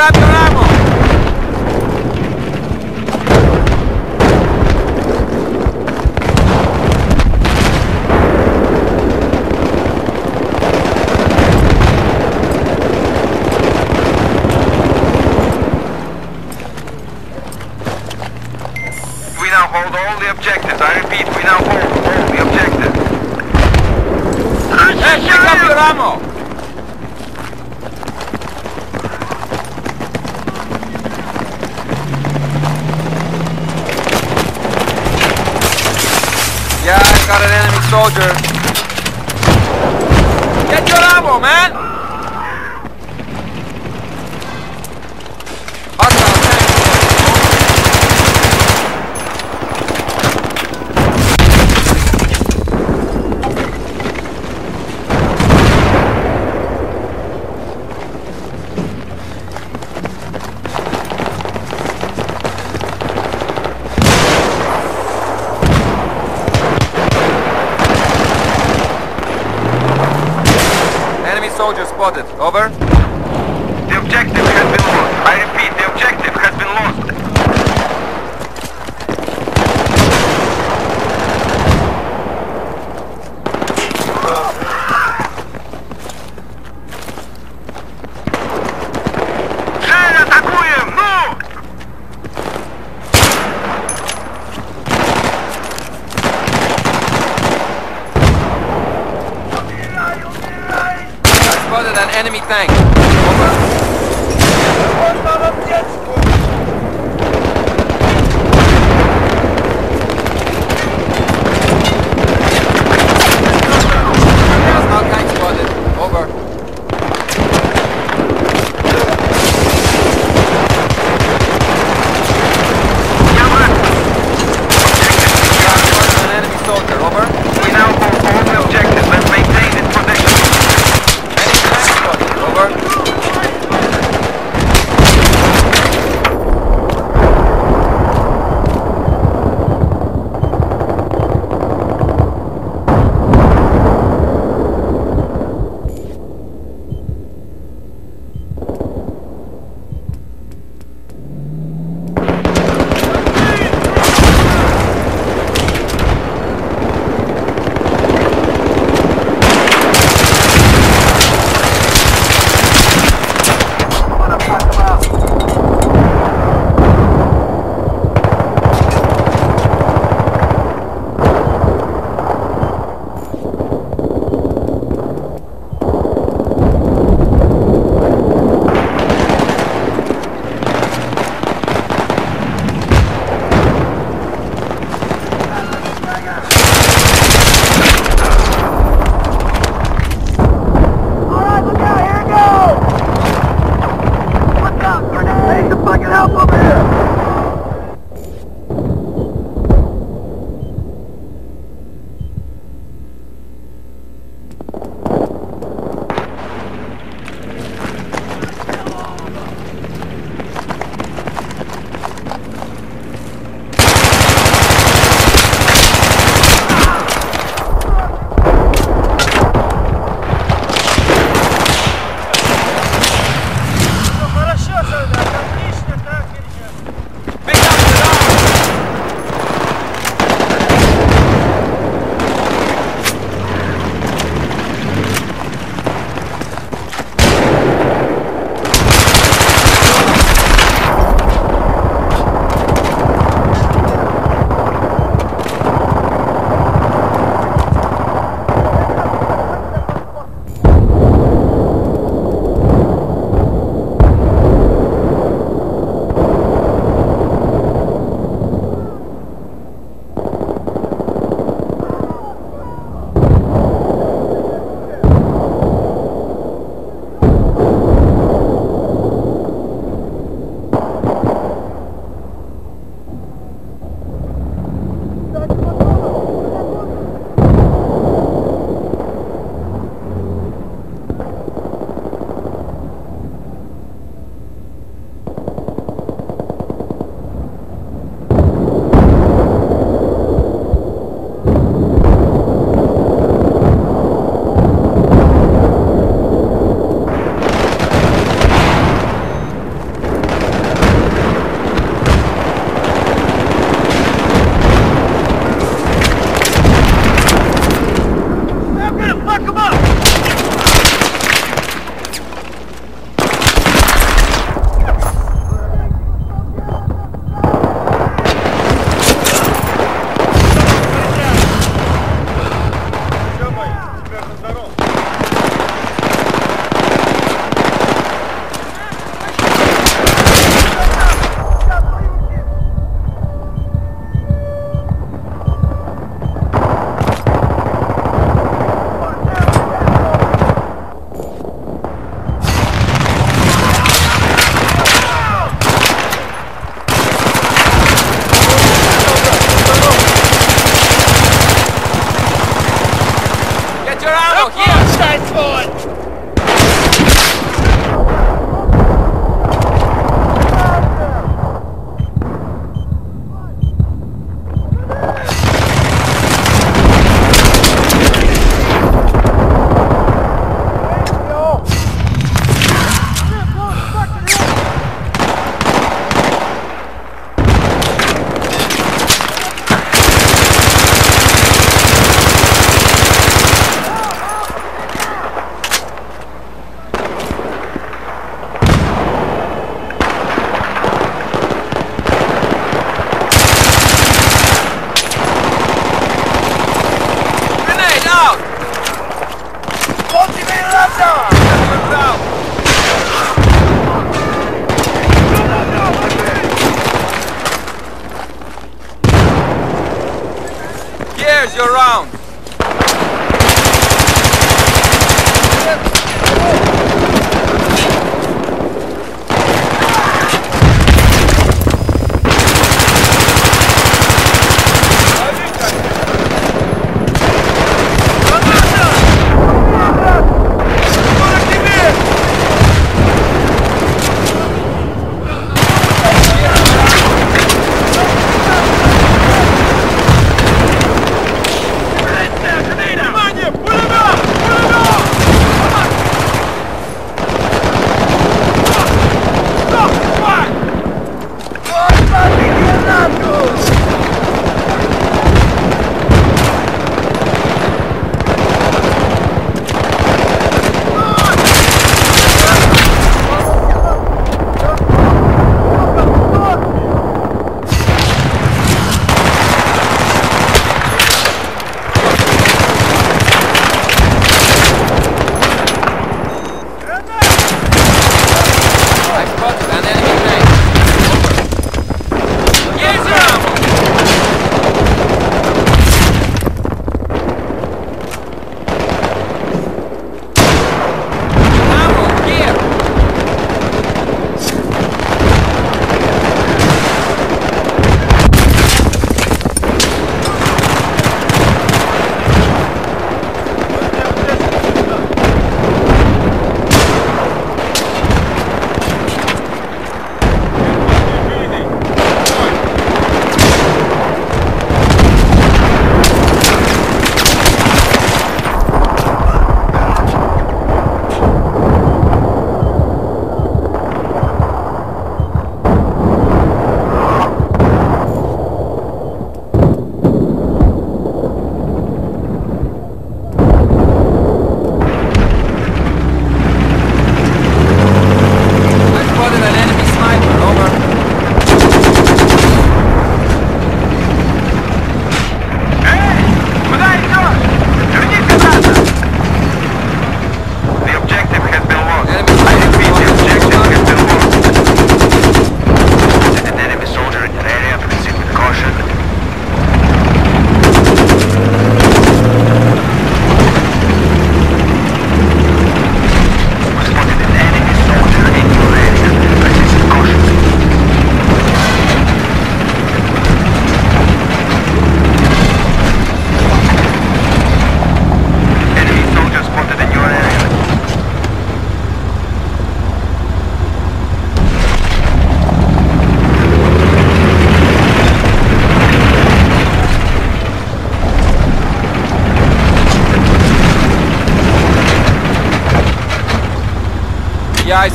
Grab your ammo! We now hold all the objectives. I repeat, we now hold all the objectives. Hey, pick up your ammo! Soldier. Get your ammo, man! Spotted an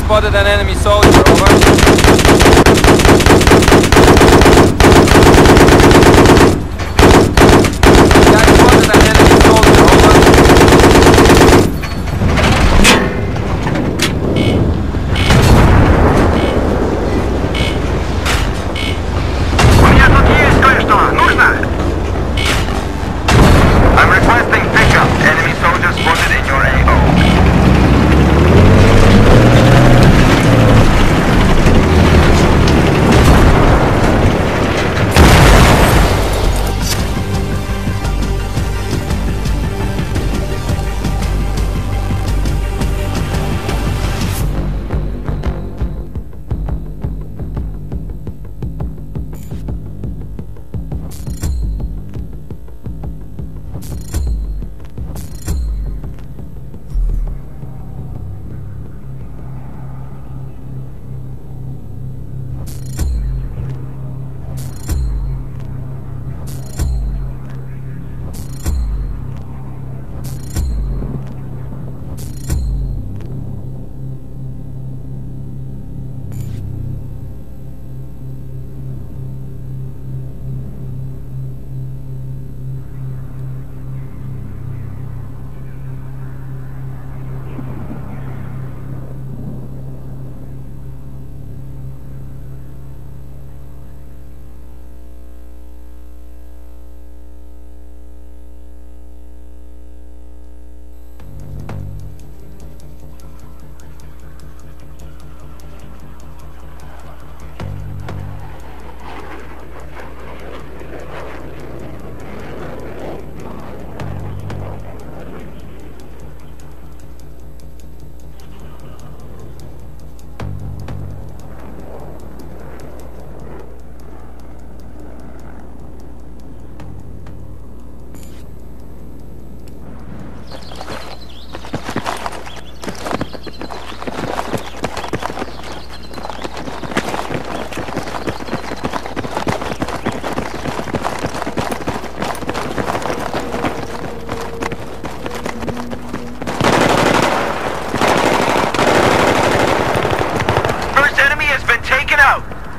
spotted an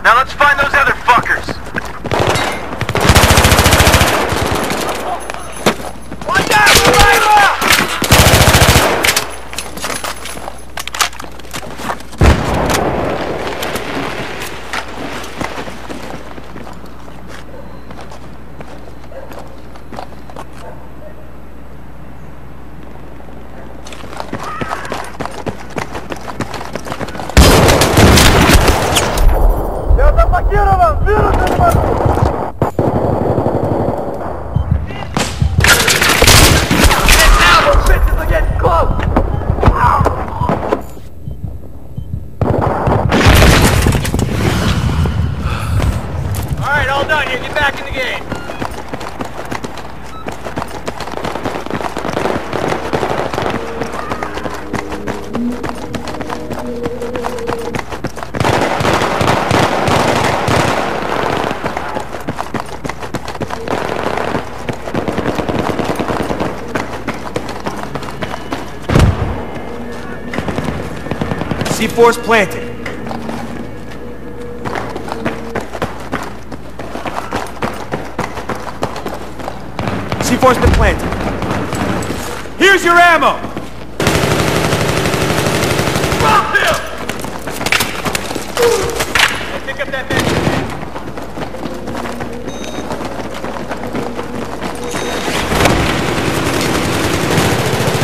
Now let's find those Alright, all done here. Get back in the game. C4's planted. C4's been planted. Here's your ammo! Drop him! Pick up that man.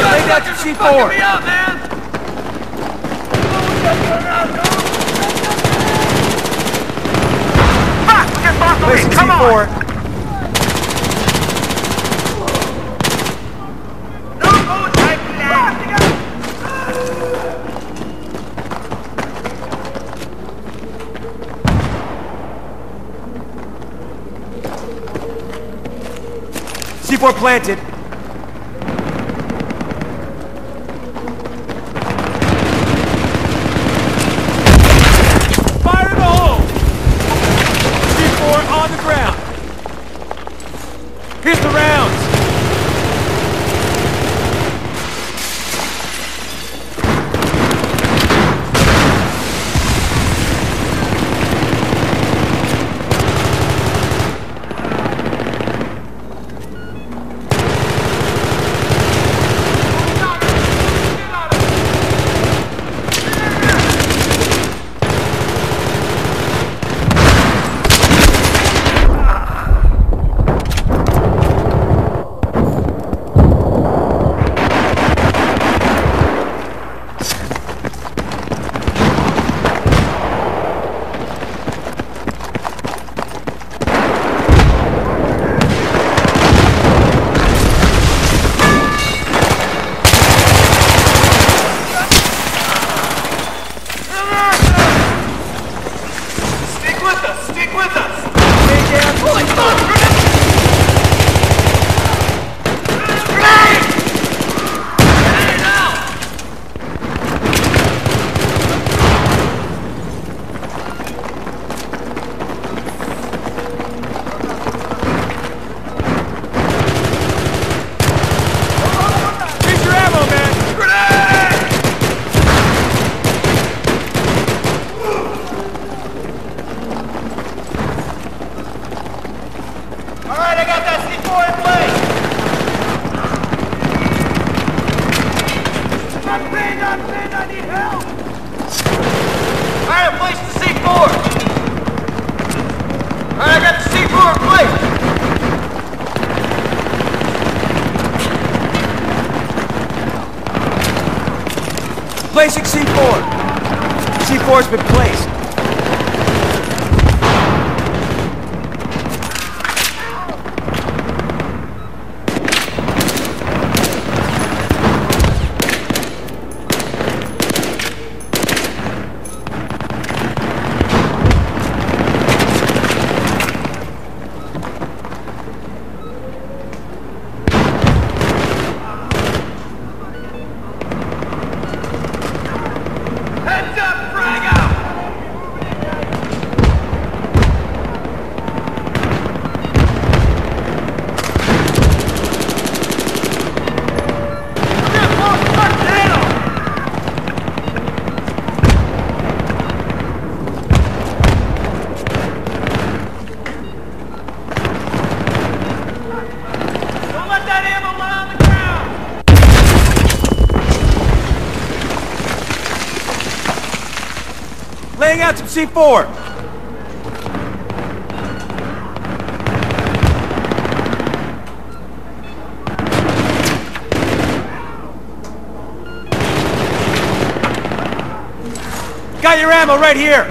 Lay down to C4! me out, man! Fuck! We just lost the Place lead! Come on! C4. C4 planted. I need help! Place the C4! I got the C4 in place! Placing C4. C4's been placed. C4. Got your ammo right here.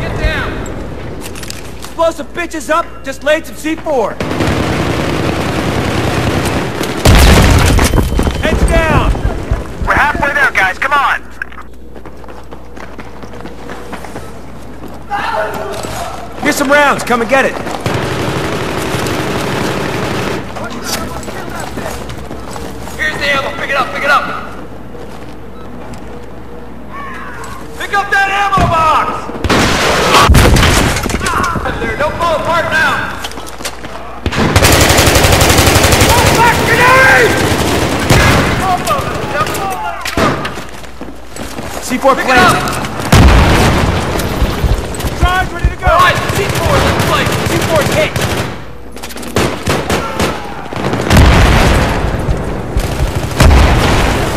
Get down! Some bitches up, just laid some C4. Come on. Here's some rounds, come and get it. Here's the ammo. Pick it up. Pick it up. Pick up that ammo box. Ah, there. Don't fall apart now. Back grenade! C4 Pick it up. Charge, ready to go. All right, C4 is in place. C4's hit.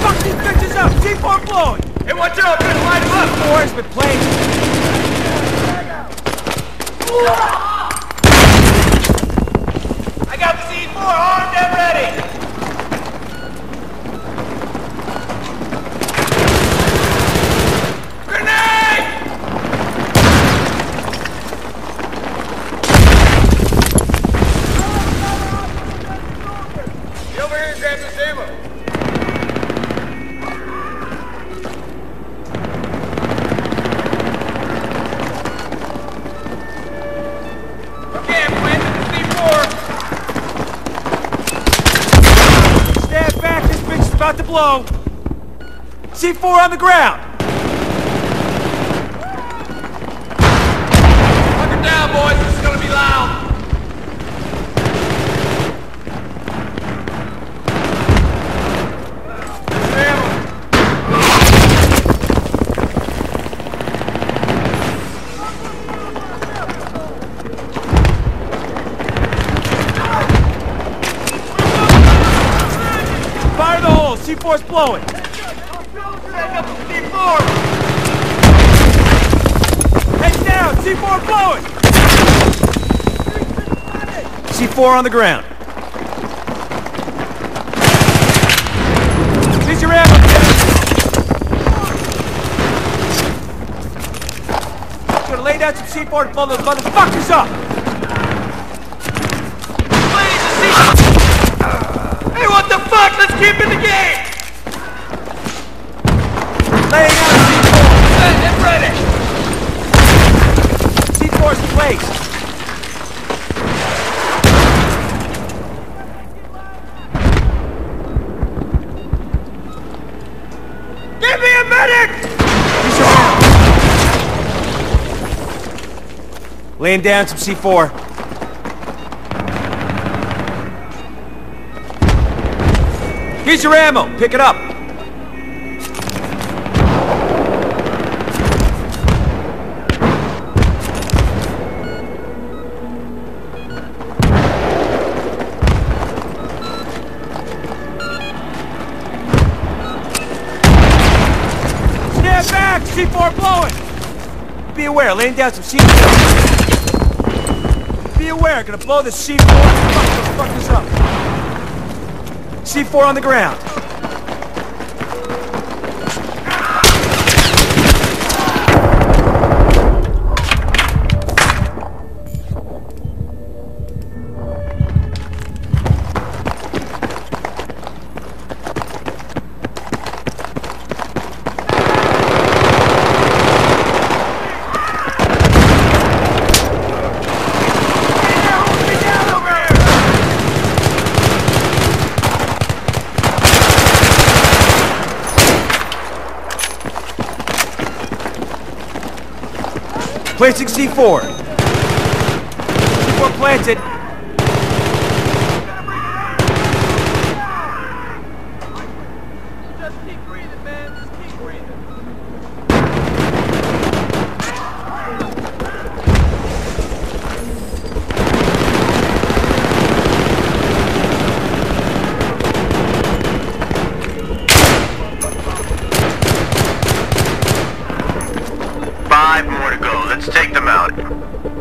Fuck these bitches up. C4 blowing. Hey, watch out! I'm gonna light him up. C4's been placed. I got the C4 armed and ready. Blow. C4 on the ground. C4's blowing. Head down. C4 blowing. C4 on the ground. Here's your ammo. Gonna lay down some C4 to blow those motherfuckers up. Hey, what the fuck? Let's keep in the game! Laying down some C4. Here's your ammo. Pick it up. Stand back! C4 blowing! Be aware, laying down some C4. Be aware, gonna blow the C4 and fuck fuckers up. C4 on the ground. C4. C4 planted. Thank you.